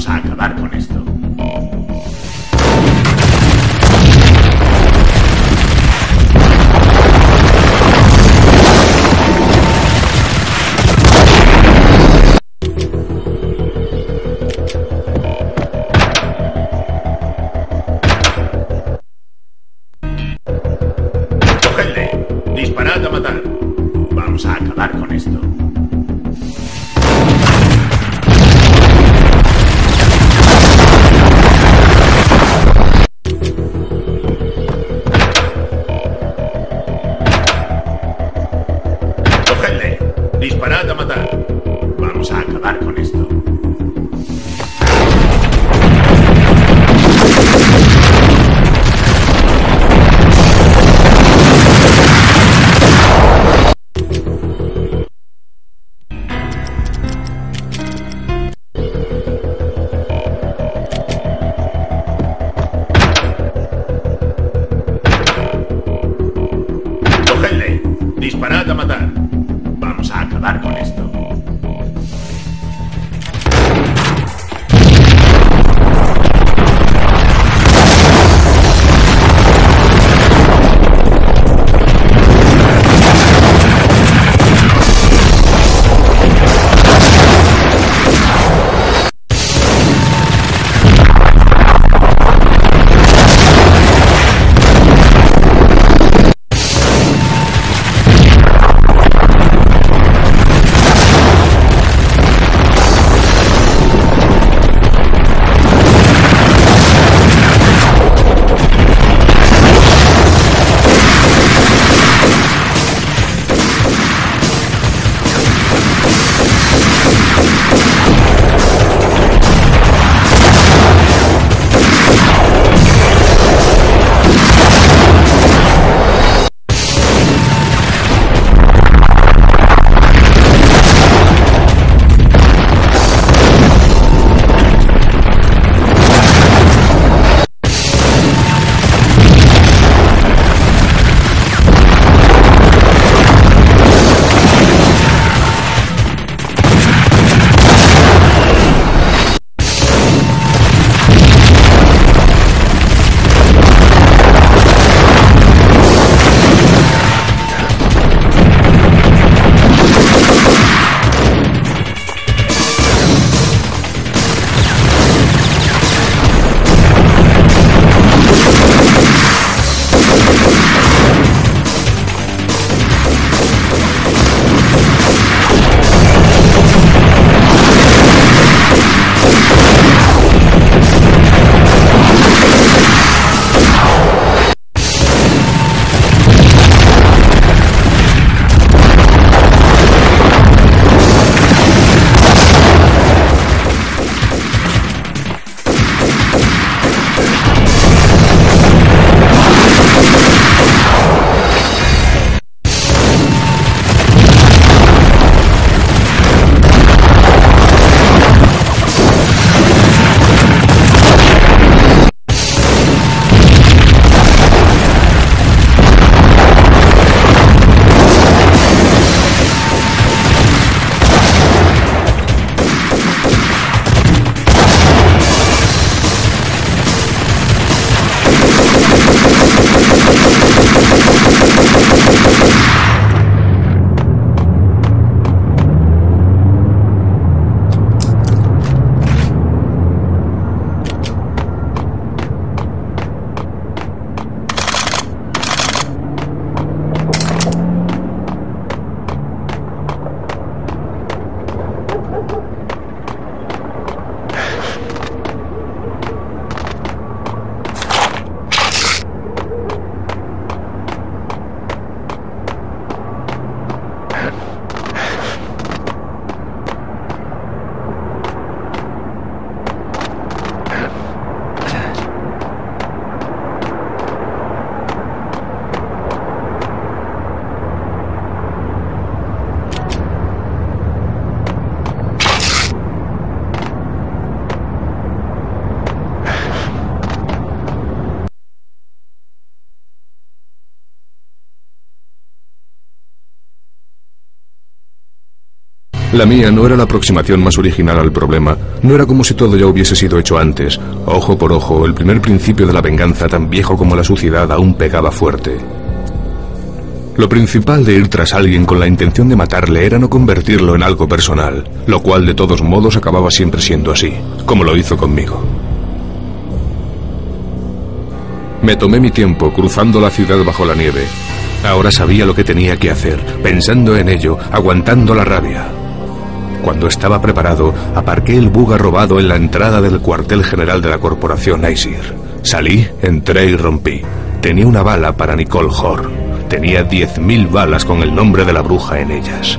Vamos a acabar con esto. La mía no era la aproximación más original al problema, no era como si todo ya hubiese sido hecho antes. Ojo por ojo, el primer principio de la venganza, tan viejo como la suciedad, aún pegaba fuerte. Lo principal de ir tras alguien con la intención de matarle era no convertirlo en algo personal, lo cual de todos modos acababa siempre siendo así, como lo hizo conmigo. Me tomé mi tiempo cruzando la ciudad bajo la nieve. Ahora sabía lo que tenía que hacer, pensando en ello, aguantando la rabia. Cuando estaba preparado, aparqué el buga robado en la entrada del cuartel general de la corporación Aesir. Salí, entré y rompí. Tenía una bala para Nicole Hor. Tenía 10.000 balas con el nombre de la bruja en ellas.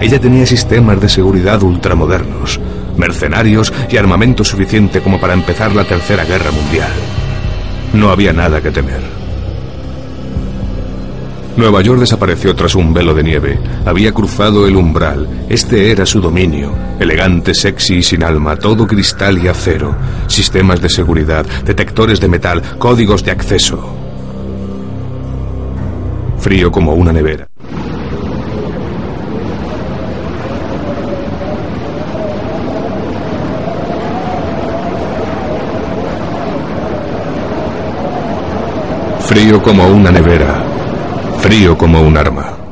Ella tenía sistemas de seguridad ultramodernos, mercenarios y armamento suficiente como para empezar la Tercera Guerra Mundial. No había nada que temer. Nueva York desapareció tras un velo de nieve. Había cruzado el umbral. Este era su dominio. Elegante, sexy y sin alma, todo cristal y acero. Sistemas de seguridad, detectores de metal, códigos de acceso. Frío como una nevera. Frío como una nevera frío como un arma.